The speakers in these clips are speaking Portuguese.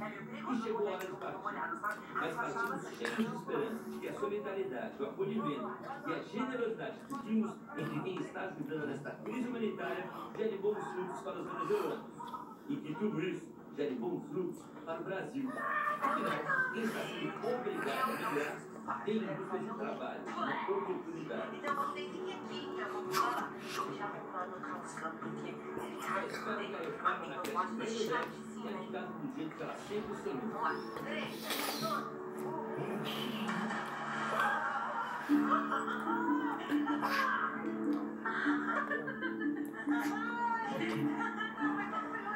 E chegou a hora do partido. Mas partimos cheios de esperança que a solidariedade, o acolhimento e a generosidade que sentimos entre quem está ajudando nesta crise humanitária gere bons frutos para os venezuelanos. E que tudo isso gere bons frutos para o Brasil. Afinal, quem está sendo obrigado a migrar tem em de trabalho, uma oportunidade. Então vocês fiquem aqui, eu vou falar. Já vou falar no caso, porque... Amigos, pode deixar de conectado do jeito que ela sempre.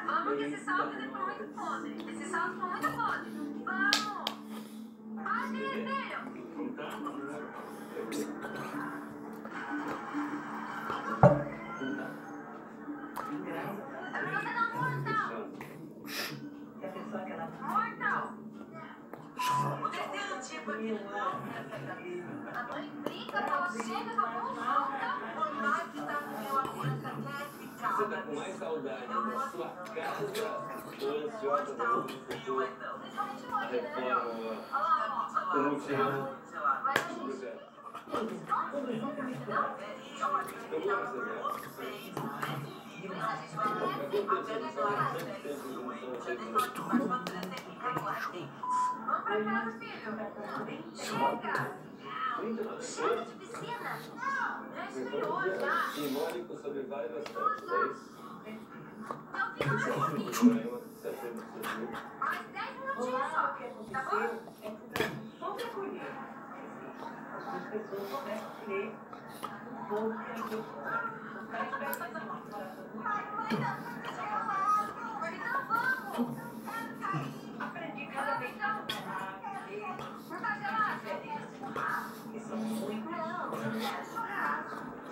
Vamos que esse salto ele foi muito podre. Esse salto foi muito podre. Vamos! Pode ir. A mãe brinca, fala, chega, acabou, volta. O pai que tá no meu aguenta, quer ficar. Você tá com mais saudade da sua casa? Tô ansiosa por um futuro. Principalmente mãe, né? Olha lá, ó. Como te amo. Mas a gente... Estou no mundo do Vamos pra casa, filho. Chega. Cheiro de piscina. Não, já esfriou, já. Simbólico sobre vários aspectos, é isso? É Mais 10 minutinhos só, tá bom? Vamos recolher. As pessoas começam a crer não, ter Não, Vai, não. vai. não, vai, Não, Vai, não. vai.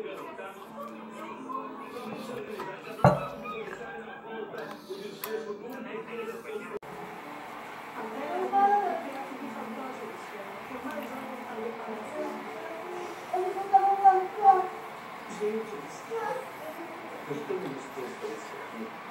Isso aqui, isso aqui, isso aqui.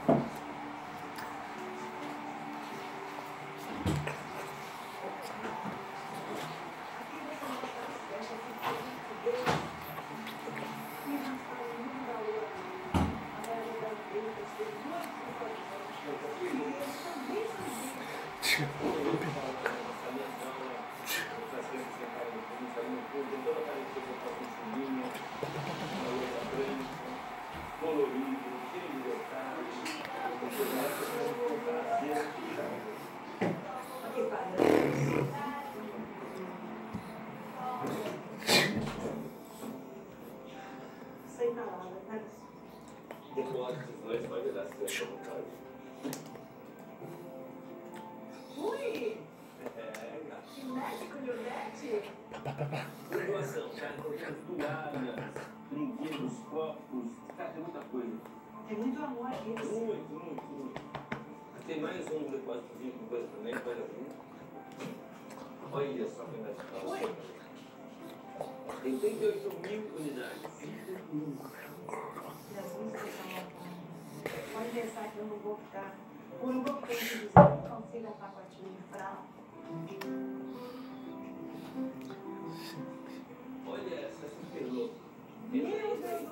Ui! Doação, toalhas, brinquedos, copos, tem muita coisa. Tem muito amor. Muito, muito, muito. Tem mais um depósitozinho também. Olha só quem vai ficar. Ui! 88 mil unidades. Pode pensar que eu não vou ficar de não um pacotinho de fralda. Olha essa louca. Meu Deus